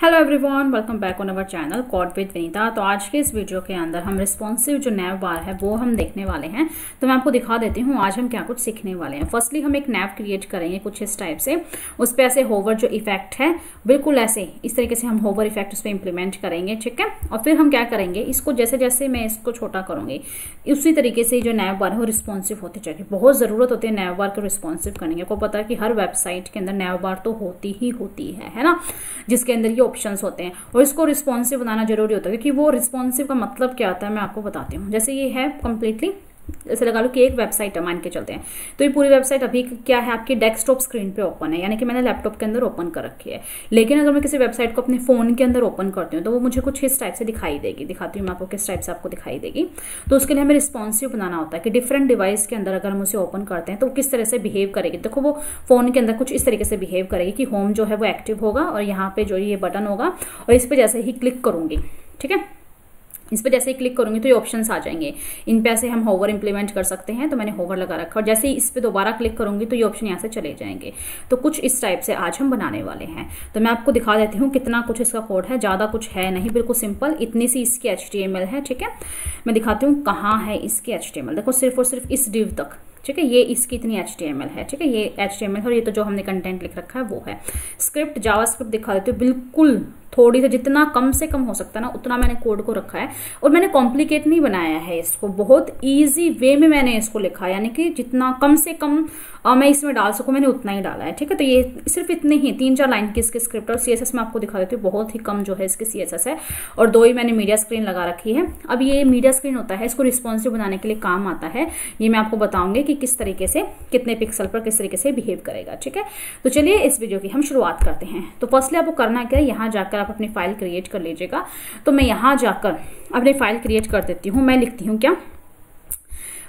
Hello everyone welcome back on our channel code with Vinita तो आज के इस वीडियो के अंदर हम रिस्पॉन्सिव जो नैव बार है, वो हम देखने वाले हैं। तो मैं आपको दिखा देती हूँ आज हम क्या कुछ सीखने वाले हैं। फर्स्टली हम एक नैव क्रिएट करेंगे कुछ इस टाइप से। उस पर ऐसे होवर जो इफ़ेक्ट है, बिल्कुल ऐसे, इस तरीके से हम होवर इफ़ेक्ट उस पर इम्प्लीमेंट करेंगे, ठीक है? और फिर हम क्या करेंगे, इसको जैसे जैसे मैं इसको छोटा करूँगी, उसी तरीके से जो नैव बार है वो रिस्पॉन्सिव होती जाएगी। बहुत ज़रूरत होती है नैव बार को रिस्पॉन्सिव करने की। आपको पता है कि हर वेबसाइट के अंदर नैव बार तो होती ही होती है है ना? जिसके अंदर ये ऑप्शंस होते हैं। और इसको रिस्पॉन्सिव बनाना ज़रूरी होता है, क्योंकि वो रिस्पॉन्सिव का मतलब क्या होता है मैं आपको बताती हूँ। जैसे ये है कंप्लीटली जैसे लगा लो कि एक वेबसाइट है, मान के चलते हैं। तो ये पूरी वेबसाइट अभी क्या है, आपकी डेस्कटॉप स्क्रीन पे ओपन है, यानी कि मैंने लैपटॉप के अंदर ओपन कर रखी है। लेकिन अगर मैं किसी वेबसाइट को अपने फ़ोन के अंदर ओपन करती हूँ तो वो मुझे कुछ इस टाइप से दिखाई देगी। दिखाती हूँ मैं आपको किस टाइप से आपको दिखाई देगी। तो उसके लिए हमें रिस्पॉन्सिव बनाना होता है कि डिफरेंट डिवाइस के अंदर अगर हम उसे ओपन करते हैं तो किस तरह से बिहेव करेगी। देखो, वो फ़ोन के अंदर कुछ इस तरीके से बिहेव करेगी कि होम जो है वो एक्टिव होगा और यहाँ पे जो ये बटन होगा और इस पर जैसे ही क्लिक करूँगी, ठीक है? इस पर जैसे ही क्लिक करूँगी तो ये ऑप्शंस आ जाएँगे। इन पे ऐसे हम होवर इंप्लीमेंट कर सकते हैं तो मैंने होवर लगा रखा और जैसे ही इस पर दोबारा क्लिक करूँगी तो ये ऑप्शन यहाँ से चले जाएँगे। तो कुछ इस टाइप से आज हम बनाने वाले हैं। तो मैं आपको दिखा देती हूँ कितना कुछ इसका कोड है, ज़्यादा कुछ है नहीं, बिल्कुल सिंपल इतनी सी इसकी एचटीएमएल है, ठीक है? मैं दिखाती हूँ कहाँ है इसकी एच देखो, सिर्फ़ और सिर्फ़ इस डिव तक, ठीक है? ये इसकी इतनी एच है, ठीक है? ये एच है और ये तो जो हमने कंटेंट लिख रखा है वो है। स्क्रिप्ट जावा स्क्रिप्ट दिखा देती हूँ, बिल्कुल थोड़ी सी जितना कम से कम हो सकता ना उतना मैंने कोड को रखा है। और मैंने कॉम्प्लिकेट नहीं बनाया है इसको। बहुत ईजी वे में मैंने इसको लिखा यानी कि जितना कम से कम आ, मैं इसमें डाल सकूँ मैंने उतना ही डाला है। ठीक है? तो ये सिर्फ़ इतने ही तीन चार लाइन की इसके स्क्रिप्ट और सीएसएस में आपको दिखा देती हूँ। बहुत ही कम जो है इसके सीएसएस है। और दो ही मैंने मीडिया स्क्रीन लगा रखी है। अब ये मीडिया स्क्रीन होता है इसको रिस्पॉन्सिव बनाने के लिए काम आता है। ये मैं आपको बताऊँगी कि किस तरीके से कितने पिक्सल पर किस तरीके से बिहेव करेगा। ठीक है? तो चलिए इस वीडियो की हम शुरुआत करते हैं। तो फर्स्टली आपको करना क्या है? यहाँ जाकर आप अपनी फ़ाइल क्रिएट कर लीजिएगा तो मैं यहाँ जाकर अपनी फ़ाइल क्रिएट कर देती हूँ, मैं लिखती हूँ क्या?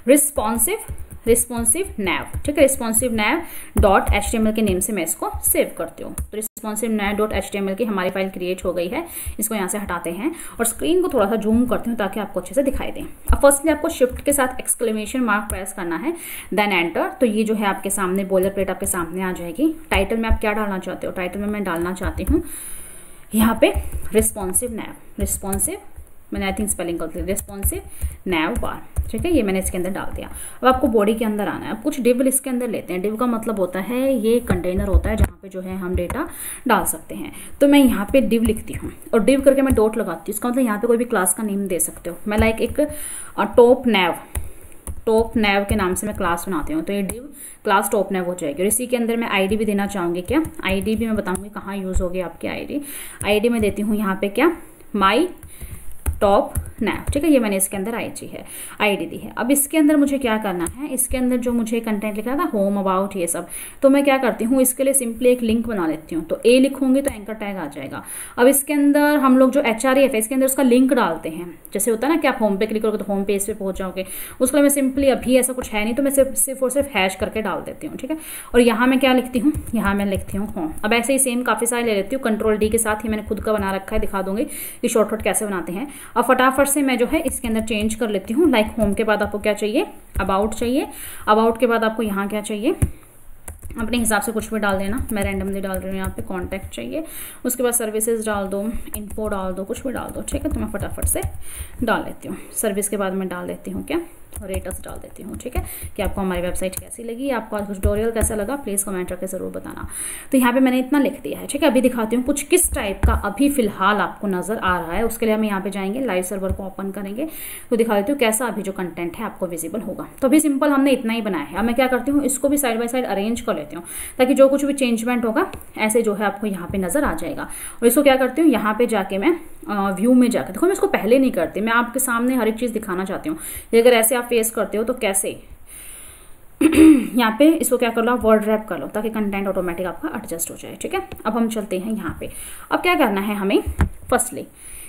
रिस्पॉन्सिव रिस्पॉन्सिव नैव ठीक है? रिस्पॉन्सिव नैव डॉट एच के नेम से मैं इसको सेव करती हूँ। तो रिस्पॉन्सिव नैव डॉट एच की हमारी फ़ाइल क्रिएट हो गई है, इसको यहाँ से हटाते हैं और स्क्रीन को थोड़ा सा जूम करती हूँ ताकि आपको अच्छे से दिखाई दे। अब फर्स्टली आपको शिफ्ट के साथ एक्सक्लेमेशन मार्क प्रेस करना है देन एंटर तो ये जो है आपके सामने बोलर प्लेट आपके सामने आ जाएगी। टाइटल में आप क्या डालना चाहते हो? टाइटल में मैं डालना चाहती हूँ यहाँ पे रिस्पॉन्सिव नैव रिस्पॉन्सिव मैंने आई थिंक स्पेलिंग करती रिस्पॉन्सिव नैव बार ठीक है? ये मैंने इसके अंदर डाल दिया। अब आपको बॉडी के अंदर आना है। अब कुछ डिव इसके अंदर लेते हैं। डिव का मतलब होता है ये कंटेनर होता है जहाँ पे जो है हम डेटा डाल सकते हैं। तो मैं यहाँ पे डिव लिखती हूँ और डिव करके मैं डॉट लगाती हूँ। इसका मतलब यहाँ पे कोई भी क्लास का नेम दे सकते हो। मैं लाइक एक टॉप नैव टॉप नैव के नाम से मैं क्लास बनाती हूँ तो ये डिव क्लास टॉप नैव हो जाएगी। और इसी के अंदर मैं आईडी भी देना चाहूँगी क्या? आईडी भी मैं बताऊँगी कहाँ यूज़ होगी आपकी आईडी आईडी मैं देती हूँ यहाँ पे क्या? माई टॉप नैप ठीक है? ये मैंने इसके अंदर आई जी है आईडी दी है। अब इसके अंदर मुझे क्या करना है? इसके अंदर जो मुझे कंटेंट लिखना था होम अबाउट ये सब तो मैं क्या करती हूँ? इसके लिए सिंपली एक लिंक बना लेती हूँ। तो ए लिखूँगी तो एंकर टैग आ जाएगा। अब इसके अंदर हम लोग जो एच आर एफ़ है, इसके अंदर उसका लिंक डालते हैं। जैसे होता है ना कि आप होम पे क्लिक करोगे तो होम पेज पे पहुँच जाओगे। उसके लिए मैं सिंपली अभी ऐसा कुछ है नहीं तो मैं सिर्फ़ सिर्फ़ और सिर्फ़ हैश करके डाल देती हूँ, ठीक है? और यहाँ मैं क्या लिखती हूँ? यहाँ मैं लिखती हूँ होम अब ऐसे ही सेम काफ़ी सारे ले लेती हूँ। कंट्रोल डी के साथ ही मैंने खुद का बना रखा है, दिखा दूँगी कि शॉर्टकट कैसे बनाते हैं। अब फटाफट से मैं जो है इसके अंदर चेंज कर लेती हूँ। लाइक होम के बाद आपको क्या चाहिए? अबाउट चाहिए। अबाउट के बाद आपको यहाँ क्या चाहिए? अपने हिसाब से कुछ भी डाल देना। मैं रैंडमली डाल रही हूँ यहाँ पे कॉन्टैक्ट चाहिए। उसके बाद सर्विसेज़ डाल दो इन्फो डाल दो, कुछ भी डाल दो, ठीक है? तो मैं फटाफट से डाल लेती हूँ। सर्विस के बाद मैं डाल देती हूँ, क्या? रेटस डाल देती हूँ, ठीक है? कि आपको हमारी वेबसाइट कैसी लगी, आपको आज ट्यूटोरियल कैसा लगा प्लीज़ कमेंट करके ज़रूर बताना। तो यहाँ पे मैंने इतना लिख दिया है, ठीक है? अभी दिखाती हूँ कुछ किस टाइप का अभी फ़िलहाल आपको नज़र आ रहा है, उसके लिए हम यहाँ पे जाएँगे लाइव सर्वर को ओपन करेंगे तो दिखा देती हूँ कैसा अभी जो कंटेंट है आपको विजिबल होगा। तो अभी सिंपल हमने इतना ही बनाया है। अब मैं क्या करती हूँ, इसको भी साइड बाय साइड अरेंज कर लेती हूँ, ताकि जो कुछ भी चेंजमेंट होगा, ऐसे जो है आपको यहाँ पे नज़र आ जाएगा। और इसको क्या करती हूँ, यहाँ पे जाके मैं व्यू में जाकर देखो मैं इसको पहले नहीं करती, मैं आपके सामने हर एक चीज़ दिखाना चाहती हूँ। अगर ऐसे आप फेस करते हो तो कैसे? यहाँ पे इसको क्या कर लो वर्ड रैप कर लो, ताकि कंटेंट ऑटोमेटिक आपका एडजस्ट हो जाए, ठीक है? अब हम चलते हैं यहाँ पे। अब क्या करना है हमें? फर्स्टली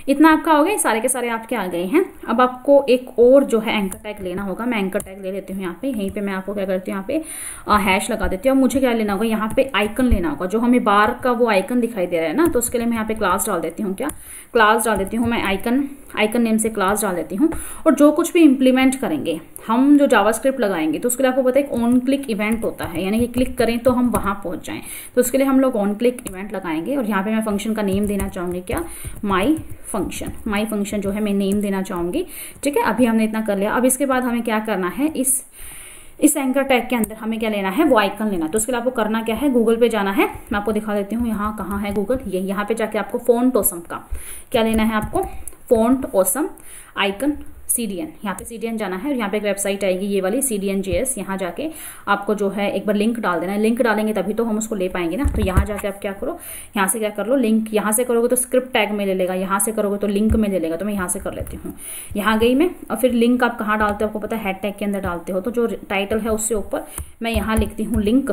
इतना आपका हो गया सारे के सारे आपके आ गए हैं। अब आपको एक और जो है एंकर टैग लेना होगा। मैं एंकर टैग ले लेती हूँ यहाँ पे। यहीं पे मैं आपको क्या करती हूँ, यहाँ पे हैश लगा देती हूँ। और मुझे क्या लेना होगा, यहाँ पे आइकन लेना होगा। जो हमें बार का वो आइकन दिखाई दे रहा है ना तो उसके लिए मैं यहाँ पे क्लास डाल देती हूँ क्या? क्लास डाल देती हूँ मैं आइकन आइकन नेम से क्लास डाल देती हूँ। और जो कुछ भी इम्प्लीमेंट करेंगे, हम जो जावास्क्रिप्ट लगाएँगे तो उसके लिए आपको पता है एक ऑन क्लिक इवेंट होता है। यानी कि क्लिक करें तो हम वहाँ पहुँच जाएँ। तो उसके लिए हम लोग ऑन क्लिक इवेंट लगाएँगे। और यहाँ पे मैं फ़ंक्शन का नेम देना चाहूँगी क्या? माई माई फ़ंक्शन जो है, मैं नेम देना चाहूँगी। ठीक है? अभी हमने इतना कर लिया। अब इसके बाद हमें क्या करना है? इस इस एंकर टैग के अंदर हमें क्या लेना है? वो आइकन लेना तो उसके लिए आपको करना क्या है? गूगल पे जाना है। मैं आपको दिखा देती हूँ यहाँ कहाँ है गूगल ये यहाँ पे जाके आपको फ़ोन टोसम का क्या लेना है आपको? Font awesome icon C D N यहाँ पे सी डी एन जाना है और यहाँ पे एक वेबसाइट आएगी, ये वाली C D N J S यहाँ जाके आपको जो है एक बार लिंक डाल देना है। लिंक डालेंगे तभी तो हम उसको ले पाएँगे ना। तो यहाँ जाके आप क्या करो, यहाँ से क्या कर लो लिंक यहाँ से करोगे तो स्क्रिप्ट टैग में ले लेगा, यहाँ से करोगे तो लिंक में ले लेगा। तो मैं यहाँ से कर लेती हूँ। यहाँ गई मैं और फिर लिंक आप कहाँ डालते हो आपको पता है हेड टैग के अंदर डालते हो। तो जो टाइटल है उससे ऊपर मैं यहाँ लिखती हूँ लिंक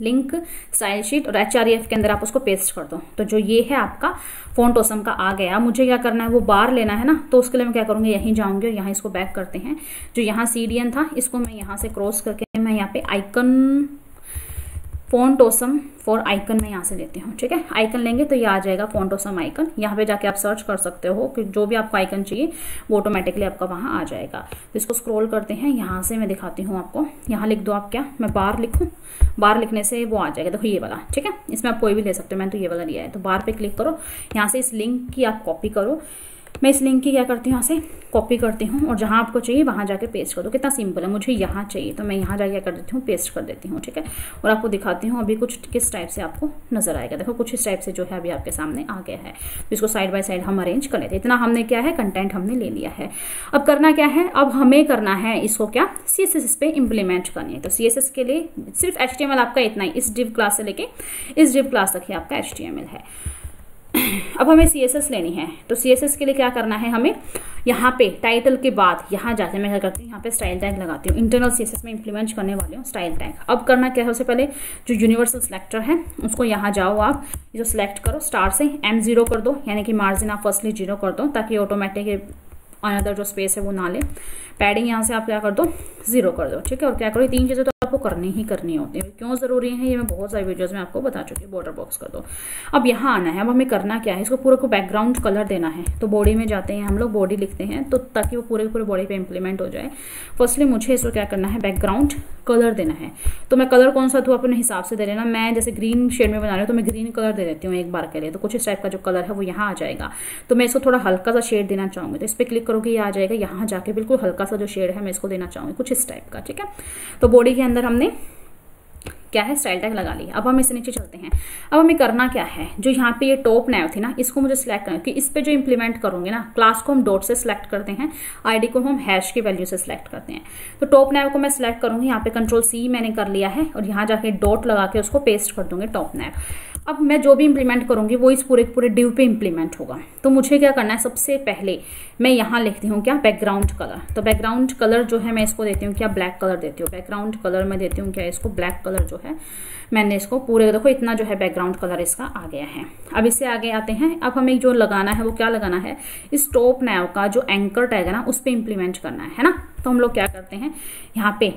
लिंक स्टाइल शीट और एच के अंदर आप उसको पेस्ट कर दो। तो जो ये है आपका, फ़ोन टोसम का आ गया। मुझे क्या करना है, वो बार लेना है ना? तो उसके लिए मैं क्या करूँगी, यहीं जाऊँगी और यहाँ इसको बैक करते हैं। जो यहाँ सीडीएन था, इसको मैं यहाँ से क्रॉस करके मैं यहाँ पे आइकन फोनटोसम फॉर आइकन में यहाँ से लेती हूँ, ठीक है? आइकन लेंगे तो ये आ जाएगा फोनटोसम आइकन यहाँ पे जाके आप सर्च कर सकते हो कि जो भी आपको आइकन चाहिए, वो ऑटोमेटिकली आपका वहाँ आ जाएगा। तो इसको स्क्रॉल करते हैं, यहाँ से मैं दिखाती हूँ आपको। यहाँ लिख दो आप क्या? मैं बार लिखूँ। बार लिखने से वो आ जाएगा। देखो तो ये वाला, ठीक है? इसमें आप कोई भी ले सकते हो। मैंने तो ये वाला लिया है। तो बार पे क्लिक करो। यहाँ से इस लिंक की आप कॉपी करो। मैं इस लिंक की क्या करती हूँ? यहाँ से कॉपी करती हूँ और जहाँ आपको चाहिए वहाँ जाके पेस्ट कर दो। कितना सिंपल है, मुझे यहाँ चाहिए तो मैं यहाँ जाके क्या कर देती हूँ पेस्ट कर देती हूँ, ठीक है? और आपको दिखाती हूँ अभी कुछ किस टाइप से आपको नज़र आएगा। देखो, कुछ इस टाइप से जो है अभी आपके सामने आ गया है। तो इसको साइड बाय साइड हम अरेंज कर लेते हैं। इतना हमने क्या है? कंटेंट हमने ले लिया है। अब करना क्या है? अब हमें करना है इसको क्या? सी एस एस पे इम्प्लीमेंट करनी है। तो सी एस एस के लिए सिर्फ़ एच टी एम एल आपका इतना ही। इस डिव क्लास से लेके इस डिव क्लास तक ही आपका एच है। अब हमें सीएसएस लेनी है। तो सीएसएस के लिए क्या करना है हमें? यहाँ पे टाइटल के बाद यहाँ जाके मैं क्या करती हूँ? यहाँ पे स्टाइल टैग लगाती हूँ। इंटरनल सीएसएस में इंप्लीमेंट करने वाले हूँ स्टाइल टैग अब करना क्या है सबसे पहले? जो यूनिवर्सल सिलेक्टर है, उसको यहाँ जाओ आप। जो सिलेक्ट करो स्टार से एम ज़ीरो कर दो। यानी कि मार्जिन आप फर्स्टली ज़ीरो कर दो, ताकि ऑटोमेटिक अनदर जो स्पेस है वो ना ले। पैडिंग यहाँ से आप क्या कर दो? ज़ीरो कर दो। ठीक है? और क्या करो? तीन चीज़ें तो आपको करनी ही करनी होती है। क्यों ज़रूरी है? ये मैं बहुत सारी वीडियोज़ में आपको बता चुकी हूँ। बॉर्डर बॉक्स कर दो। अब यहाँ आना है। अब हमें करना क्या है? इसको पूरे को बैकग्राउंड कलर देना है। तो बॉडी में जाते हैं। हम लोग बॉडी लिखते हैं। तो ताकि वो पूरे पूरे बॉडी पे इंप्लीमेंट हो जाए। फर्स्टली मुझे इसको क्या करना है? बैकग्राउंड कलर देना है। तो मैं कलर कौन सा तो अपने हिसाब से दे लेना। मैं जैसे ग्रीन शेड में बना रही हूँ तो मैं ग्रीन कलर दे देती हूँ एक बार के लिए। तो कुछ इस टाइप का जो कलर है, वो यहाँ आ जाएगा। तो मैं इसको थोड़ा हल्का सा शेड देना चाहूँगी। तो इस पर क्लिक करोगे, ये आ जाएगा। यहाँ जाके बिल्कुल हल्का सा जो शेड है, मैं इसको देना चाहूँगी। कुछ इस टाइप का, ठीक है? तो बॉडी के अंदर हमने क्या है? स्टाइल टैग लगा लिया। अब हम इससे नीचे चलते हैं। अब हमें करना क्या है? जो यहाँ पे ये टॉप नैव थी ना, इसको मुझे सिलेक्ट करना कि इस पे जो इंप्लीमेंट करूँगे ना क्लास को हम डॉट से सिलेक्ट करते हैं। आईडी को हम हैश की वैल्यू से सिलेक्ट करते हैं। तो टॉप नैव को मैं सिलेक्ट करूँगी। यहाँ पे कंट्रोल सी मैंने कर लिया है और यहाँ जाके डॉट लगा के उसको पेस्ट कर दूँगे टॉप नैव अब मैं जो भी इंप्लीमेंट करूँगी, वो इस पूरे पूरे ड्यू पे इंप्लीमेंट होगा। तो मुझे क्या करना है? सबसे पहले मैं यहाँ लिखती हूँ क्या? बैकग्राउंड कलर तो बैकग्राउंड कलर जो है, मैं इसको देती हूँ क्या? ब्लैक कलर देती हूँ। बैकग्राउंड कलर मैं देती हूँ क्या? इसको ब्लैक कलर जो है। मैंने इसको पूरे, देखो, इतना जो है बैकग्राउंड कलर इसका आ गया है। अब इससे आगे आते हैं। अब हमें जो लगाना है, वो क्या लगाना है? इस टॉप नैव का जो एंकर टैग है ना, उस पर इम्प्लीमेंट करना है ना? तो हम लोग क्या करते हैं? यहाँ पे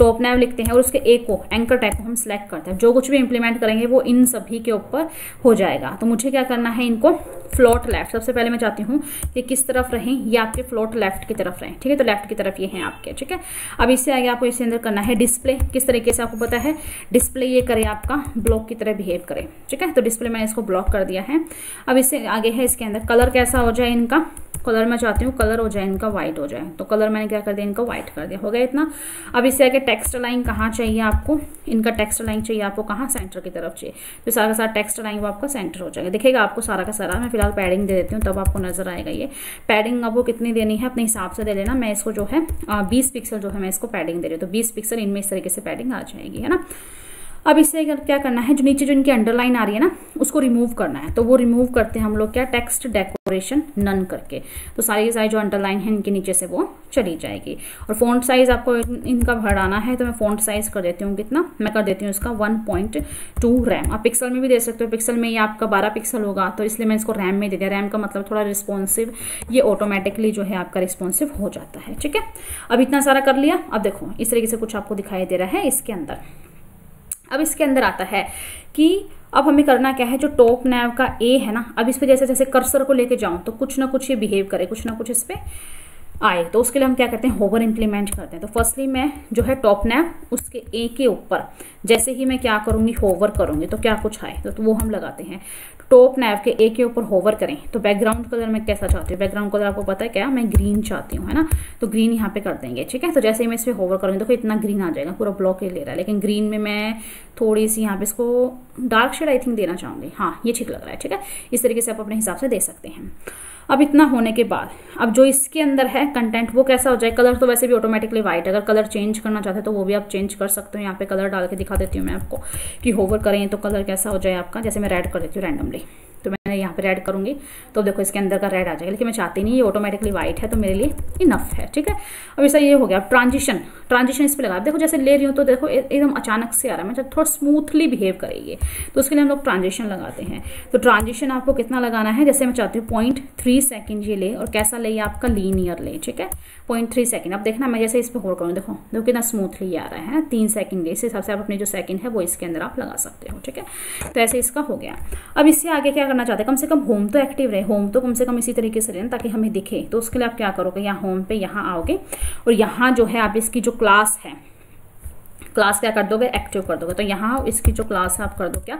टॉप नैव लिखते हैं और उसके एक को एंकर टैग को हम सिलेक्ट करते हैं। जो कुछ भी इंप्लीमेंट करेंगे, वो इन सभी के ऊपर हो जाएगा। तो मुझे क्या करना है इनको फ्लोट लेफ़्ट सबसे पहले मैं चाहती हूँ कि किस तरफ़ रहें? ये आपके फ्लोट लेफ़्ट की तरफ़ रहें। ठीक है? तो लेफ़्ट की तरफ़ ये हैं आपके, ठीक है? अब इससे आगे आपको इसके अंदर करना है डिस्प्ले किस तरीके से आपको पता है? डिस्प्ले ये करे आपका ब्लॉक की तरह बिहेव करे। ठीक है? तो डिस्प्ले मैंने इसको ब्लॉक कर दिया है। अब इससे आगे है इसके अंदर। कलर कैसा हो जाए इनका? कलर मैं चाहती हूँ कलर हो जाए, इनका व्हाइट हो जाए। तो कलर मैंने क्या कर दिया, इनका व्हाइट कर दिया। हो गया इतना। अब इससे आगे टेक्स्ट लाइन कहाँ चाहिए आपको? इनका टेक्स्ट लाइन चाहिए आपको कहाँ? सेंटर की तरफ़ चाहिए। तो सारा का सारा टेक्स्ट लाइन वो आपका सेंटर हो जाएगा। दिखेगा आपको सारा का सारा, मैं फ़िलहाल पैडिंग दे देती हूँ, तब आपको नज़र आएगा ये। पैडिंग आपको कितनी देनी है? अपने हिसाब से दे लेना। मैं इसको जो है बीस पिक्सल जो है, मैं इसको पैडिंग दे रही हूँ। तो बीस पिक्सल इनमें इस तरीके से पैडिंग आ जाएगी, है ना? अब इससे क्या करना है, जो नीचे जो इनकी अंडरलाइन आ रही है ना, उसको रिमूव करना है। तो वो रिमूव करते हैं हम लोग क्या? टेक्स्ट डेकोरेशन नन करके। तो सारी की सारी जो अंडरलाइन है, इनके नीचे से वो चली जाएगी। और फ़ोन साइज़ आपको इनका बढ़ाना है तो मैं फ़ोन साइज़ कर देती हूँ कितना? मैं कर देती हूँ इसका वन पॉइंट टू रैम आप पिक्सल में भी दे सकते हो पिक्सल में ये आपका बारह पिक्सल होगा तो इसलिए मैं इसको रैम में दे दिया। रैम का मतलब थोड़ा रिस्पॉन्सिव ये ऑटोमेटिकली जो है आपका रिस्पॉन्सिव हो जाता है, ठीक है? अब इतना सारा कर लिया। अब देखो, इस तरीके से कुछ आपको दिखाई दे रहा है इसके अंदर। अब इसके अंदर आता है कि अब हमें करना क्या है, जो टॉप नैव का ए है ना, अब इस पर जैसे जैसे कर्सर को लेके जाऊँ तो कुछ ना कुछ ये बिहेव करे, कुछ ना कुछ इस पर आए। तो उसके लिए हम क्या करते हैं? होवर इंप्लीमेंट करते हैं। तो फर्स्टली मैं जो है टॉप नैव उसके ए के ऊपर जैसे ही मैं क्या करूँगी? होवर करूँगी। तो क्या कुछ आए? तो, तो वो हम लगाते हैं। टॉप नैव के ए के ऊपर होवर करें। तो बैकग्राउंड कलर मैं कैसा चाहती हूँ? बैकग्राउंड कलर आपको पता है क्या? मैं ग्रीन चाहती हूँ है ना? तो ग्रीन यहाँ पे कर देंगे ठीक है? तो जैसे ही मैं इस पर होवर करूँगी तो इतना ग्रीन आ जाएगा पूरा ब्लॉक ले रहा है। लेकिन ग्रीन में मैं थोड़ी सी यहाँ पे इसको डार्क शेड आई थिंक देना चाहूँगी। हाँ ये ठीक लग रहा है ठीक है? इस तरीके से आप अपने हिसाब से दे सकते हैं। अब इतना होने के बाद अब जो इसके अंदर है कंटेंट वो कैसा हो जाए? कलर तो वैसे भी ऑटोमेटिकली व्हाइट अगर कलर चेंज करना चाहते हैं तो वो भी आप चेंज कर सकते हो। यहाँ पे कलर डाल के दिखा देती हूँ मैं आपको कि होवर करें तो कलर कैसा हो जाए आपका। जैसे मैं रेड कर देती हूँ रैंडमली तो मैं यहाँ पे रेड करूँगी। तो देखो इसके अंदर का रेड आ जाएगा। लेकिन मैं चाहती नहीं ये ऑटोमेटिकली व्हाइट है तो मेरे लिए इनफ है, ठीक है? अब ऐसा ये हो गया। ट्रांजिशन ट्रांजिशन इस पर लगा। देखो जैसे ले रही हूँ तो देखो एकदम अचानक से आ रहा है। मतलब थोड़ा स्मूथली बिहेव करेगी। तो उसके लिए हम लोग ट्रांजिशन लगाते हैं। तो ट्रांजिशन आपको कितना लगाना है? जैसे मैं चाहती हूँ पॉइंट थ्री सेकेंड ये ले और कैसा ले आपका लीनियर ले, ठीक है? पॉइंट थ्री सेकेंड अब देखना मैं जैसे इस पर होल्ड करूँ। देखो देखो कितना स्मूथली आ रहा है तीन सेकेंड इस हिसाब से आप अपनी जो सेकेंड है वो इसके अंदर आप लगा सकते हो, ठीक है? तो ऐसे इसका हो गया। अब इससे आगे क्या करना चाहते हैं कम से कम होम तो एक्टिव रहे होम तो कम से कम इसी तरीके से रहे ताकि हमें दिखे। तो उसके लिए आप क्या करोगे? यहाँ होम पे यहाँ आओगे और यहाँ जो है आप इसकी जो क्लास है क्लास क्या कर दोगे? एक्टिव कर दोगे। तो यहाँ इसकी जो क्लास है, आप कर दो क्या?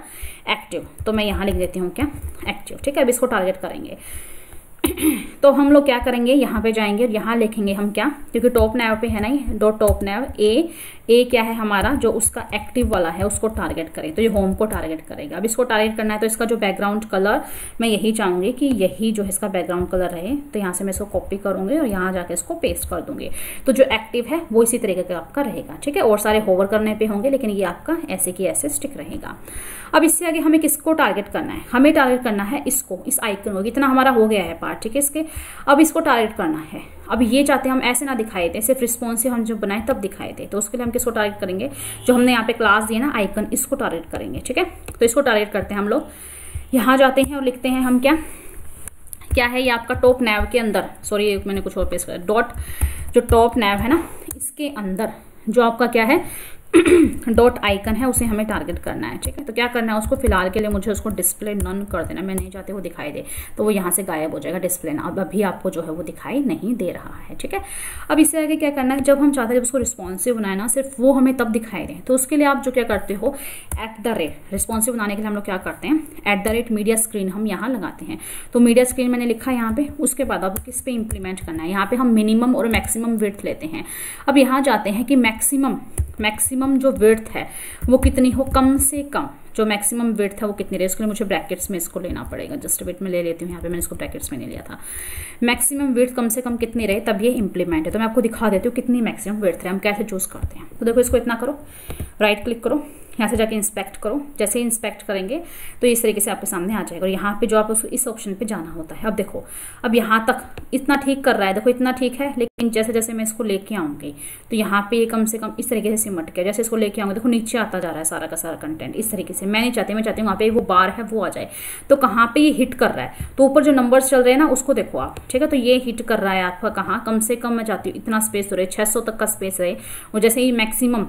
एक्टिव तो मैं यहाँ लिख देती हूँ क्या? एक्टिव ठीक है, अब इसको टारगेट करेंगे। तो हम लोग क्या करेंगे? यहाँ पे जाएँगे और यहाँ लिखेंगे हम क्या? क्योंकि टॉप नैव पे है ना डॉट टॉप नैव ए ए क्या है हमारा, जो उसका एक्टिव वाला है, उसको टारगेट करे। तो ये होम को टारगेट करेगा। अब इसको टारगेट करना है तो इसका जो बैकग्राउंड कलर मैं यही चाहूँगी कि यही जो इसका बैकग्राउंड कलर रहे। तो यहाँ से मैं इसको कॉपी करूँगी और यहाँ जाके इसको पेस्ट कर दूँगी। तो जो एक्टिव है, वो इसी तरीके का आपका रहेगा, ठीक है? और सारे होवर करने पर होंगे, लेकिन ये आपका ऐसे की ऐसे स्टिक रहेगा। अब इससे आगे हमें किसको टारगेट करना है? हमें टारगेट करना है इसको, इस आइकन को। इतना हमारा हो गया है पार्ट ठीक है इसके? अब इसको टारगेट करना है। अब ये चाहते हैं हम ऐसे ना दिखाए थे, सिर्फ़ रिस्पॉन्सिव हम जब बनाए तब दिखाए थे। तो उसके लिए हम किसको टारगेट करेंगे? जो हमने यहाँ पे क्लास दिया ना आइकन इसको टारगेट करेंगे, ठीक है? तो इसको टारगेट करते हैं हम लोग। यहाँ जाते हैं और लिखते हैं हम क्या? क्या है ये आपका टॉप नैव के अंदर? सॉरी मैंने कुछ और पेश कर। डॉट जो टॉप नैव है ना, इसके अंदर, जो आपका क्या है? डॉट आइकन है, उसे हमें टारगेट करना है, ठीक है? तो क्या करना है उसको? फ़िलहाल के लिए मुझे उसको डिस्प्ले नन कर देना। मैं नहीं चाहती वो दिखाई दे। तो वो यहाँ से गायब हो जाएगा डिस्प्ले ना अब अभी आपको जो है वो दिखाई नहीं दे रहा है, ठीक है? अब इससे आगे क्या करना है? जब हम चाहते हैं जब उसको रिस्पॉन्सिव बनाए ना, सिर्फ़ वो हमें तब दिखाई दे। तो उसके लिए आप जो क्या करते हो? एट द रेट रिस्पॉन्सिव बनाने के लिए हम लोग क्या करते हैं? At the rate media screen हम यहाँ लगाते हैं। तो मीडिया स्क्रीन मैंने लिखा यहाँ पे। उसके बाद अब किस पे इंप्लीमेंट करना है? यहाँ पे हम मिनिमम और मैक्सिमम विथ लेते हैं। अब यहाँ जाते हैं कि मैक्सिमम मैक्सिमम जो विर्थ है वो कितनी हो? कम से कम। जो मैक्सिमम विर्थ है वो कितनी रहे उसके लिए मुझे ब्रैकेट्स में इसको लेना पड़ेगा। जस्ट वेट में ले लेती हूँ यहाँ पे, मैंने इसको ब्रैकेट्स में नहीं लिया था। मैक्सिमम वेट कम से कम कितनी रहे? तब ये इंप्लीमेंट है। तो मैं आपको दिखा देती हूँ कितनी मैक्सिमम वेट रहे हम कैसे चूज़ करते हैं। तो देखो, इसको इतना करो। राइट क्लिक करो। यहाँ से जाके इंस्पेक्ट करो। जैसे ही इंस्पेक्ट करेंगे तो इस तरीके से आपके सामने आ जाएगा। और यहाँ पे जो आप उस, इस ऑप्शन पे जाना होता है। अब देखो, अब यहाँ तक इतना ठीक कर रहा है। देखो, इतना ठीक है, लेकिन जैसे जैसे मैं इसको लेके आऊँगी तो यहाँ पे कम से कम इस तरीके से सिमट के जैसे इसको लेके आऊँगी, देखो, नीचे आता जा रहा है सारा का सारा कंटेंट इस तरीके से मैं नहीं चाहती, मैं चाहती हूँ वहाँ पे वो बार है, वो आ जाए। तो कहाँ पे ये हिट कर रहा है? तो ऊपर जो नंबर चल रहे हैं ना, उसको देखो आप, ठीक है? तो ये हिट कर रहा है आपका कहाँ? कम से कम मैं चाहती हूँ इतना स्पेस हो रहा है छह तक का स्पेस रहे। और जैसे ही मैक्सिमम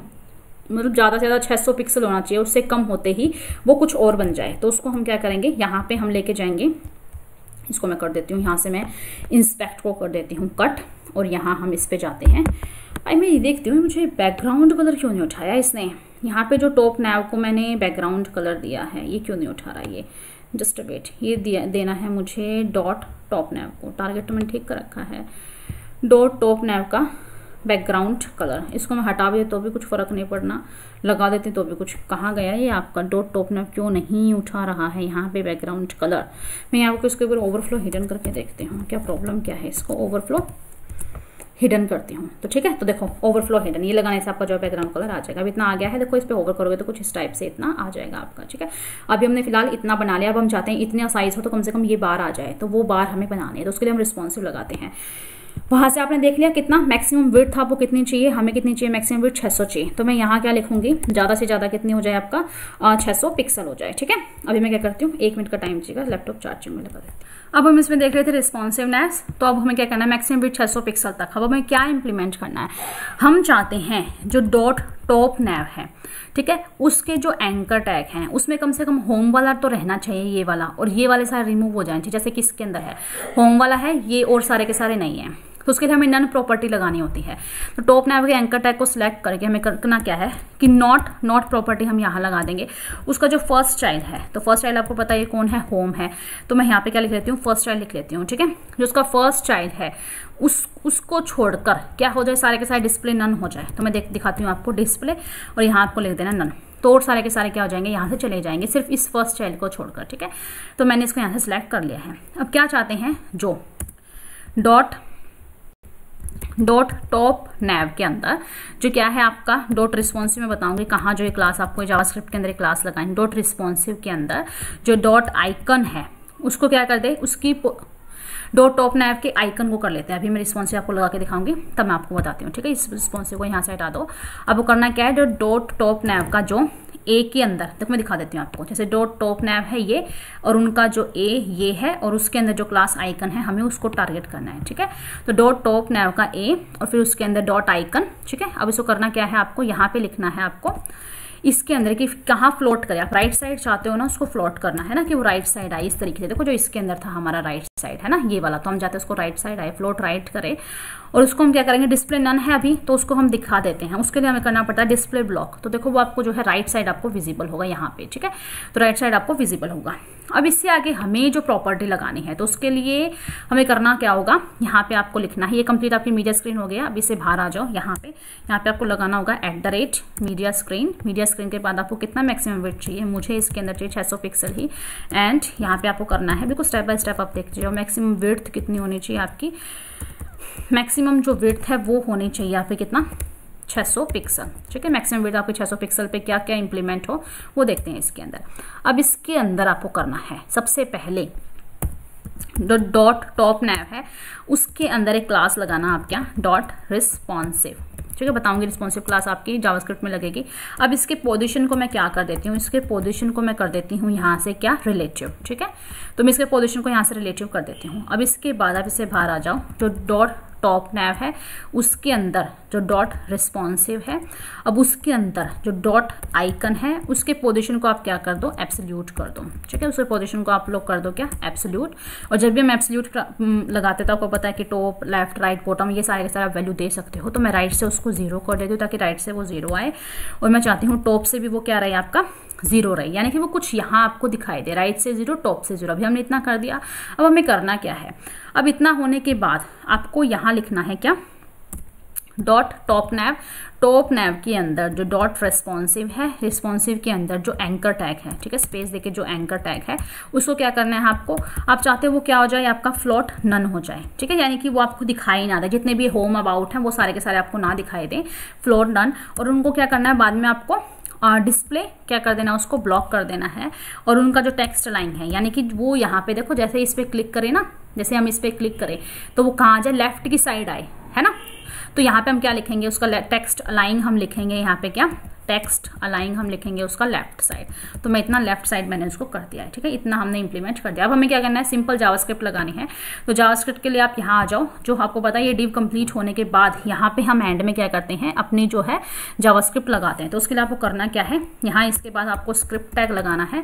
मतलब ज़्यादा से ज़्यादा 600 पिक्सल होना चाहिए, उससे कम होते ही वो कुछ और बन जाए। तो उसको हम क्या करेंगे? यहाँ पे हम लेके जाएँगे। इसको मैं कर देती हूँ, यहाँ से मैं इंस्पेक्ट को कर देती हूँ। कट और यहाँ हम इस पर जाते हैं। भाई, मैं ये देखती हूँ मुझे बैकग्राउंड कलर क्यों नहीं उठाया इसने? यहाँ पे जो टॉप नैव को मैंने बैकग्राउंड कलर दिया है, ये क्यों नहीं उठा रहा ये जस्ट वेट ये दिया, देना है मुझे डॉट टॉप नैव को। टारगेट तो मैंने ठीक कर रखा है। डॉट टॉप नैव का बैकग्राउंड कलर इसको मैं हटा भी तो भी कुछ फ़र्क नहीं पड़ना। लगा देते तो भी कुछ। कहाँ गया ये आपका? डॉट टॉप में क्यों नहीं उठा रहा है यहाँ पे बैकग्राउंड कलर मैं आपको इसके ऊपर ओवरफ्लो हिडन करके देखती हूँ। क्या प्रॉब्लम क्या है इसको? ओवरफ्लो हिडन करती हूँ। तो ठीक है? तो देखो ओवरफ्लो हिडन ये लगाने से आपका जो बैकग्राउंड कलर आ जाएगा। अब इतना आ गया है, देखो, इस पर ओवर करोगे तो कुछ इस टाइप से इतना आ जाएगा आपका, ठीक है? अभी हमने फ़िलहाल इतना बना लिया, अब हम चाहते हैं इतना साइज़ हो तो कम से कम ये बार आ जाए तो वो बार हमें बनानी है तो उसके लिए हम रिस्पॉन्सिव लगाते हैं। वहाँ से आपने देख लिया कितना मैक्सिमम विर्थ था, वो कितनी चाहिए, हमें कितनी चाहिए मैक्सिमम विर्थ 600 चाहिए। तो मैं यहाँ क्या लिखूँगी? ज़्यादा से ज़्यादा कितनी हो जाए आपका? छह सौ पिक्सल हो जाए, ठीक है? अभी मैं क्या करती हूँ? एक मिनट का टाइम चाहिए लैपटॉप चार्जिंग में लगा अब हम इसमें देख रहे थे रिस्पॉन्सिवनेस तो अब हमें क्या करना है? मैक्सिमम विथ 600 पिक्सल तक। अब हमें क्या इंप्लीमेंट करना है? हम चाहते हैं जो डॉट टॉप नैव है, ठीक है? उसके जो एंकर टैग हैं, उसमें कम से कम होम वाला तो रहना चाहिए ये वाला, और ये वाले सारे रिमूव हो जाए जैसे किसके अंदर है। होम वाला है, ये और सारे के सारे नहीं है तो उसके लिए हमें नन प्रॉपर्टी लगानी होती है। तो टॉप नैव के एंकर टैग को सिलेक्ट करके हमें करना क्या है कि नॉट नॉट प्रॉपर्टी हम यहाँ लगा देंगे। उसका जो फ़र्स्ट चाइल्ड है तो फ़र्स्ट चाइल्ड आपको पता है कौन है? होम है। तो मैं यहाँ पे क्या लिख लेती हूँ? फ़र्स्ट चाइल्ड लिख लेती हूँ, ठीक है? जो उसका फ़र्स्ट चाइल्ड है उस, उसको छोड़कर, क्या हो जाए, सारे के सारे डिस्प्ले नन हो जाए। तो मैं देख, दिखाती हूँ आपको डिस्प्ले और यहाँ आपको लिख देना नन तो और सारे के सारे क्या हो जाएँगे, यहाँ से चले जाएँगे, सिर्फ़ इस फ़र्स्ट चाइल्ड को छोड़कर, ठीक है? तो मैंने इसको यहाँ से सिलेक्ट कर लिया है। अब क्या चाहते हैं? जो डॉट डॉट टॉप नैव के अंदर, जो क्या है आपका डॉट रिस्पॉन्सिव में बताऊँगी, कहाँ जो ये क्लास आपको जावास्क्रिप्ट के अंदर क्लास लगाएँगे डॉट रिस्पॉन्सिव के अंदर, जो डॉट आइकन है, उसको क्या कर दे, उसकी डॉट टॉप नैव के आइकन को कर लेते हैं। अभी मैं रिस्पॉन्सिव आपको लगा के दिखाऊँगी, तब मैं आपको बताती हूँ, ठीक है? इस रिस्पॉन्सिव को यहाँ से हटा दो। अब वो करना क्या है? जो डॉट टॉप नैव का जो ए के अंदर, देखो मैं दिखा देती हूँ आपको। जैसे डॉट टॉप नैव है ये, और उनका जो ए ये है, और उसके अंदर जो क्लास आइकन है, हमें उसको टारगेट करना है, ठीक है? तो डॉट टॉप नैव का ए, और फिर उसके अंदर डॉट आइकन, ठीक है? अब इसको करना क्या है आपको? यहाँ पे लिखना है आपको। इसके अंदर कि कहाँ फ्लोट करें। आप राइट साइड चाहते हो ना, उसको फ्लोट करना है ना, कि वो राइट साइड आए इस तरीके से। देखो, जो इसके अंदर था हमारा राइट साइड है ना? ये वाला तो हम जाते हैं उसको राइट साइड आए फ्लोट राइट करे। और उसको हम क्या करेंगे डिस्प्ले नन है अभी तो उसको हम दिखा देते हैं। उसके लिए हमें करना पड़ता है डिस्प्ले ब्लॉक तो देखो, वो आपको जो है राइट साइड आपको विजिबल होगा यहाँ पे, ठीक है? तो राइट साइड आपको विजिबल होगा। अब इससे आगे हमें जो प्रॉपर्टी लगानी है तो उसके लिए हमें करना क्या होगा? यहाँ पे आपको लिखना है, ये कंप्लीट आपकी मीडिया स्क्रीन हो गया। अब इससे बाहर आ जाओ, यहाँ पे। यहाँ पे आपको लगाना होगा at the rate media screen media screen के बाद आपको कितना मैक्सिमम वेट चाहिए? मुझे इसके अंदर चाहिए सौ पिक्सल ही। एंड यहाँ पे आपको करना है, बिल्कुल स्टेप बाय स्टेप आप देख लीजिए मैक्सिमम वेट कितनी होनी चाहिए आपकी? मैक्सिमम जो विर्थ है वो होनी चाहिए यहाँ पे कितना? 600 पिक्सल ठीक है? मैक्सिमम विर्थ आपके 600 पिक्सल पे क्या क्या इंप्लीमेंट हो, वो देखते हैं इसके अंदर। अब इसके अंदर आपको करना है, सबसे पहले जो डॉट टॉप नैव है, उसके अंदर एक क्लास लगाना आप क्या? डॉट रिस्पॉन्सिव ठीक है? बताऊँगी रिस्पॉन्सिव क्लास आपकी जावास्क्रिप्ट में लगेगी। अब इसके पोजीशन को मैं क्या कर देती हूँ? इसके पोजीशन को मैं कर देती हूँ यहाँ से क्या? रिलेटिव ठीक है? तो मैं इसके पोजीशन को यहाँ से रिलेटिव कर देती हूँ। अब इसके बाद आप इसे बाहर आ जाओ, जो डॉट टॉप नैव है, उसके अंदर जो डॉट रिस्पॉन्सिव है, अब उसके अंदर जो डॉट आइकन है, उसके पोजीशन को आप क्या कर दो? एब्सोल्यूट कर दो। ठीक है? उसके पोजीशन को आप लोग कर दो क्या? एब्सोल्यूट और जब भी हम एब्सोल्यूट लगाते तो आपको पता है कि टॉप लेफ़्ट राइट बॉटम ये सारे के सारे आप वैल्यू दे सकते हो। तो मैं राइट से उसको ज़ीरो कर देती हूँ, ताकि राइट से वो ज़ीरो आए। और मैं चाहती हूँ टॉप से भी वो क्या रहे, आपका ज़ीरो रहे। यानी कि वो कुछ यहाँ आपको दिखाई दे। राइट से ज़ीरो टॉप से ज़ीरो अभी हमने इतना कर दिया। अब हमें करना क्या है? अब इतना होने के बाद आपको यहाँ लिखना है क्या? Dot top nav top nav के अंदर जो डॉट रिस्पॉन्सिव है रिस्पॉन्सिव के अंदर जो एंकर टैग है, ठीक है? स्पेस देके जो एंकर टैग है, उसको क्या करना है आपको? आप चाहते हो वो क्या हो जाए? आपका फ्लॉट नन हो जाए, ठीक है? यानी कि वो आपको दिखाई ना दे। जितने भी होम अबाउट हैं, वो सारे के सारे आपको ना दिखाई दें फ्लॉट नन और उनको क्या करना है? बाद में आपको डिस्प्ले क्या कर देना, उसको ब्लॉक कर देना है। और उनका जो टेक्स्ट लाइन है, यानी कि वो यहाँ पे देखो, जैसे इस पर क्लिक करें ना, जैसे हम इस पर क्लिक करें तो वो कहाँ जाए लेफ़्ट की साइड आए, है ना? तो यहाँ पे हम क्या लिखेंगे, उसका टेक्स्ट लाइन हम लिखेंगे यहाँ पे क्या? टेक्स्ट अलाइंग हम लिखेंगे उसका लेफ़्ट साइड तो मैं इतना लेफ़्ट साइड मैंने उसको कर दिया है, ठीक है? इतना हमने इंप्लीमेंट कर दिया। अब हमें क्या करना है? सिंपल जावास्क्रिप्ट लगानी है। तो जावास्क्रिप्ट के लिए आप यहाँ आ जाओ, जो आपको पता है ये डिव कंप्लीट होने के बाद यहाँ पे हम एंड में क्या करते हैं? अपनी जो है जावास्क्रिप्ट लगाते हैं। तो उसके लिए आपको करना क्या है? यहाँ इसके बाद आपको स्क्रिप्ट टैग लगाना है।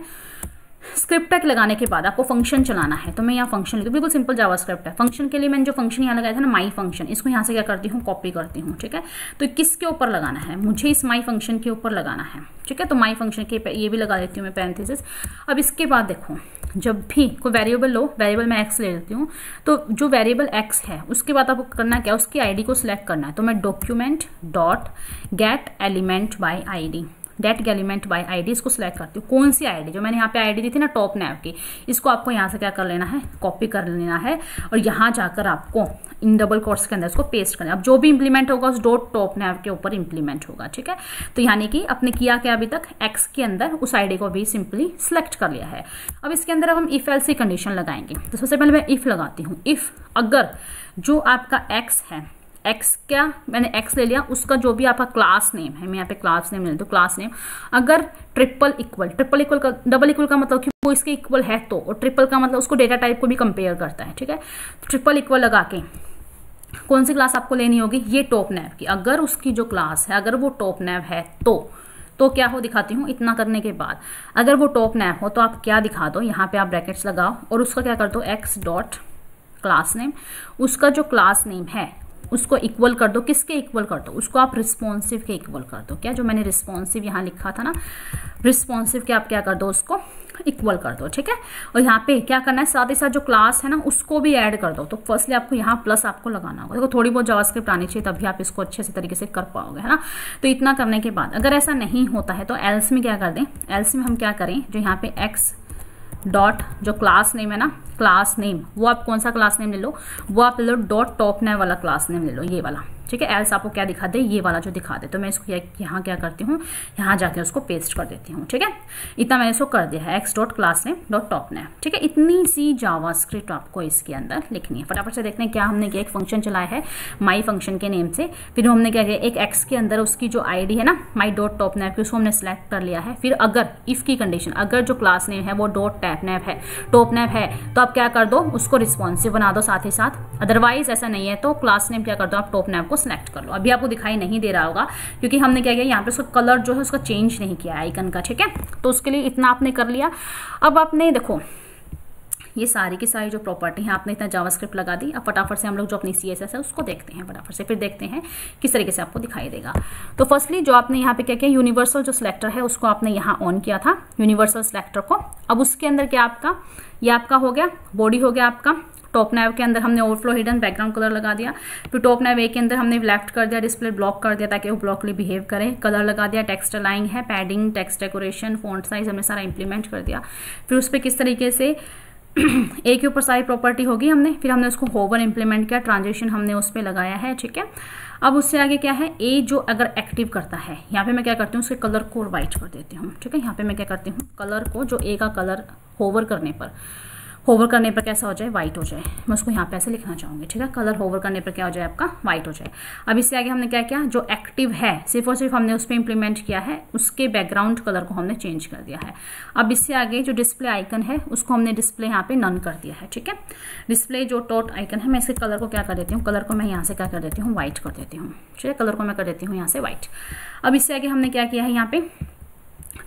स्क्रिप्ट टैग लगाने के बाद आपको फ़ंक्शन चलाना है। तो मैं यहाँ फ़ंक्शन लिखती बिल्कुल सिंपल जावा स्क्रिप्ट है। फ़ंक्शन के लिए मैंने जो फ़ंक्शन यहाँ लगाया था ना माई फ़ंक्शन इसको यहाँ से क्या करती हूँ? कॉपी करती हूँ, ठीक है? तो किसके ऊपर लगाना है? मुझे इस माई फ़ंक्शन के ऊपर लगाना है, ठीक है? तो माई फ़ंक्शन के ये भी लगा देती हूँ मैं पैंतीस अब इसके बाद देखो, जब भी कोई वेरिएबल लो वेरिएबल मैं एक्स ले लेती हूँ। तो जो वेरिएबल एक्स है, उसके बाद आपको करना क्या? उसकी आईडी को सिलेक्ट करना है। तो मैं document dot get element by ID get element by ID इसको सिलेक्ट करती हूँ। कौन सी आईडी जो मैंने यहाँ पे आईडी दी थी ना टॉप नैव की। इसको आपको यहाँ से क्या कर लेना है? कॉपी कर लेना है। और यहाँ जाकर आपको इन डबल कोर्स के अंदर इसको पेस्ट करना अब जो भी इंप्लीमेंट होगा, उस डॉट टॉप नैव के ऊपर इंप्लीमेंट होगा, ठीक है? तो यानी कि आपने किया क्या अभी तक? एक्स के अंदर उस आईडी को भी सिंपली सिलेक्ट कर लिया है। अब इसके अंदर हम इफ़ एल सी कंडीशन लगाएँगे। तो सबसे पहले मैं इफ़ लगाती हूँ। इफ़ अगर जो आपका एक्स है एक्स क्या मैंने एक्स ले लिया, उसका जो भी आपका क्लास नेम है, मैं यहाँ पे क्लास नेम ले तो क्लास नेम अगर ट्रिपल इक्वल ट्रिपल इक्वल का डबल इक्वल का मतलब कि वो इसके इक्वल है तो और ट्रिपल का मतलब उसको डेटा टाइप को भी कंपेयर करता है, ठीक है? ट्रिपल इक्वल लगा के कौन सी क्लास आपको लेनी होगी? ये टॉप नैव की। अगर उसकी जो क्लास है, अगर वो टॉप नैव है तो तो क्या हो दिखाती हूँ इतना करने के बाद। अगर वो टॉप नैव हो तो आप क्या दिखा दो? यहाँ पे आप ब्रैकेट्स लगाओ और उसका क्या कर दो? एक्स डॉट क्लास नेम उसका जो क्लास नेम है उसको इक्वल कर दो। किसके इक्वल कर दो? उसको आप रिस्पॉन्सिव के इक्वल कर दो। क्या जो मैंने रिस्पॉन्सिव यहाँ लिखा था ना रिस्पॉन्सिव के आप क्या कर दो उसको? इक्वल कर दो, ठीक है? और यहाँ पे क्या करना है? साथ ही साथ जो क्लास है ना, उसको भी ऐड कर दो। तो फर्स्टली आपको यहाँ प्लस आपको लगाना होगा। देखो तो थोड़ी बहुत जावास्क्रिप्ट आनी चाहिए तभी आप इसको अच्छे से तरीके से कर पाओगे, है ना? तो इतना करने के बाद, अगर ऐसा नहीं होता है तो एल्स में क्या कर दें? एल्स में हम क्या करें? जो यहाँ पे एक्स डॉट जो क्लास नेम है ना क्लास नेम वो आप कौन सा क्लास नेम ले लो? वो आप ले लो डॉट टॉप वाला क्लास नेम ले लो, ये वाला। ठीक है एल्स आपको क्या दिखा दे? ये वाला जो दिखा दे। तो मैं इसको यहाँ क्या करती हूँ? यहाँ जाके उसको पेस्ट कर देती हूँ, ठीक है? इतना मैंने इसको कर दिया है X dot class name dot top name ठीक है, इतनी सी जावा स्क्रिप्ट आपको इसके अंदर लिखनी है। फटाफट से देखते हैं क्या हमने किया। एक फ़ंक्शन चलाया है माई फ़ंक्शन के नेम से। फिर हमने क्या किया? एक एक्स के अंदर उसकी जो आईडी है ना माई डॉट टॉप नैप की, उसको हमने सेलेक्ट कर लिया है। फिर अगर इफ़ की कंडीशन अगर जो क्लास नेम है वो डॉट टैप नैप है टॉप नैप है तो आप क्या कर दो? उसको रिस्पॉन्सिव बना दो साथ ही साथ। अदरवाइज़ ऐसा नहीं है तो क्लास नेम क्या कर दो? आप टॉप नैप को सिलेक्ट कर लो। अभी आपको दिखाई नहीं दे रहा होगा, क्योंकि हमने क्या किया, यहाँ पे उसका कलर जो है उसका चेंज नहीं किया आइकन का, ठीक है? तो उसके लिए इतना आपने कर लिया। अब आपने देखो, ये सारी की सारी जो प्रॉपर्टी है, आपने इतना जावास्क्रिप्ट लगा दी। अब फटाफट से हम लोग जो अपनी सी है, उसको देखते हैं फटाफट से, फिर देखते हैं किस तरीके से आपको दिखाई देगा। तो फर्स्टली जो आपने यहाँ पे क्या किया यूनिवर्सल जो सिलेक्टर है, उसको आपने यहाँ ऑन किया था यूनिवर्सल सिलेक्टर को। अब उसके अंदर क्या आपका, ये आपका हो गया बॉडी हो गया आपका टॉप नैव के अंदर हमने ओवरफ्लो हिडन बैकग्राउंड कलर लगा दिया। फिर टॉप नैव ए के अंदर हमने लेफ़्ट कर दिया डिस्प्ले ब्लॉक कर दिया ताकि वो ब्लॉकली बिहेव करे। कलर लगा दिया टेक्स्ट लाइन है padding text decoration font size हमने सारा इंप्लीमेंट कर दिया। फिर उस पर किस तरीके से ए के ऊपर सारी प्रॉपर्टी होगी हमने, फिर हमने उसको होवर इंप्लीमेंट किया ट्रांजेक्शन हमने उस पर लगाया है, ठीक है? अब उससे आगे क्या है? ए जो अगर एक्टिव करता है, यहाँ पे मैं क्या करती हूँ, उसके कलर को वाइट कर देती हूँ, ठीक है? यहाँ पे मैं क्या करती हूँ कलर को, जो ए का कलर होवर करने पर होवर करने पर कैसा हो जाए? व्हाइट हो जाए। मैं उसको यहाँ पे ऐसे लिखना चाहूँगी, ठीक है? कलर होवर करने पर क्या हो जाए आपका? व्हाइट हो जाए। अब इससे आगे हमने क्या किया? जो एक्टिव है, सिर्फ़ और सिर्फ़ हमने उस पर इंप्लीमेंट किया है, उसके बैकग्राउंड कलर को हमने चेंज कर दिया है। अब इससे आगे जो डिस्प्ले आइकन है, उसको हमने डिस्प्ले यहाँ पे नन कर दिया है, ठीक है? डिस्प्ले जो टोट आइकन है, मैं इसके कलर को क्या कर देती हूँ? कलर को मैं यहाँ से क्या कर देती हूँ? व्हाइट कर देती हूँ, ठीक है? कलर को मैं कर देती हूँ यहाँ से व्हाइट अब इससे आगे हमने क्या किया है यहाँ पे?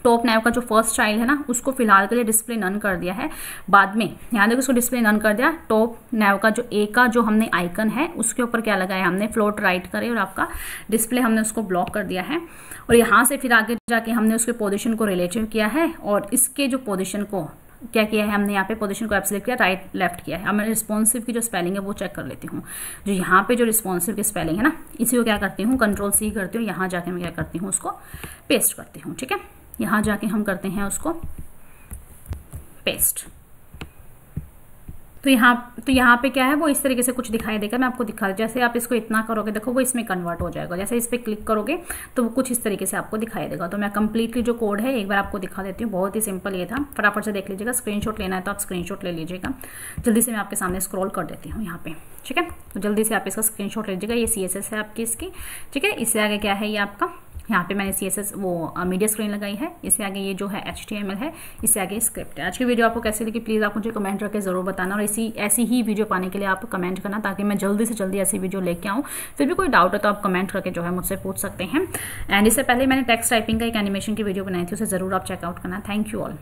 टॉप नैव का जो फ़र्स्ट चाइल्ड है ना, उसको फ़िलहाल के लिए डिस्प्ले नन कर दिया है। बाद में, यहाँ देखो उसको डिस्प्ले नन कर दिया। टॉप नैव का जो ए का जो हमने आइकन है, उसके ऊपर क्या लगाया हमने? फ्लोट राइट करे और आपका डिस्प्ले हमने उसको ब्लॉक कर दिया है। और यहाँ से फिर आगे जाके हमने उसके पोजिशन को रिलेटिव किया है और इसके जो पोजिशन को क्या किया है हमने? यहाँ पे पोजीशन को एप्सलेक्ट किया राइट लेफ़्ट किया है। अब मैं रिस्पॉन्सिव की जो स्पेलिंग है वो चेक कर लेती हूँ। जो यहाँ पे जो रिस्पॉन्सिव की स्पेलिंग है ना, इसी को क्या करती हूँ? कंट्रोल सी करती हूँ। यहाँ जाके मैं क्या करती हूँ? उसको पेस्ट करती हूँ, ठीक है? यहाँ जाके हम करते हैं उसको पेस्ट तो यहाँ तो यहाँ पे क्या है, वो इस तरीके से कुछ दिखाई देगा, मैं आपको दिखा, जैसे आप इसको इतना करोगे, देखो वो इसमें कन्वर्ट हो जाएगा। जैसे इस पर क्लिक करोगे तो वो कुछ इस तरीके से आपको दिखाई देगा। तो मैं कंप्लीटली जो कोड है, एक बार आपको दिखा देती हूँ, बहुत ही सिंपल ये था। फटाफट से देख लीजिएगा स्क्रीनशॉट लेना है तो आप स्क्रीनशॉट ले लीजिएगा। जल्दी से मैं आपके सामने स्क्रॉल कर देती हूँ यहाँ पे, ठीक है? तो जल्दी से आप इसका स्क्रीन ले लीजिएगा, ये सीएसएस है आपकी इसकी, ठीक है? इससे आगे क्या है ये आपका? यहाँ पे मैंने सी एस एस वो मीडिया स्क्रीन लगाई है। इससे आगे ये जो है एच टी एम एल है, इससे आगे स्क्रिप्ट है। आज की वीडियो आपको कैसी लगी प्लीज़ आप मुझे कमेंट करके ज़रूर बताना और इसी, ऐसी ही वीडियो पाने के लिए आप कमेंट करना ताकि मैं जल्दी से जल्दी ऐसी वीडियो लेके आऊँ। फिर भी कोई डाउट हो तो आप कमेंट करके जो है मुझसे पूछ सकते हैं। एंड इससे पहले मैंने टेक्स्ट टाइपिंग का एक एनिमेशन की वीडियो बनाई थी, उसे ज़रूर आप चेकआउट करना। Thank you all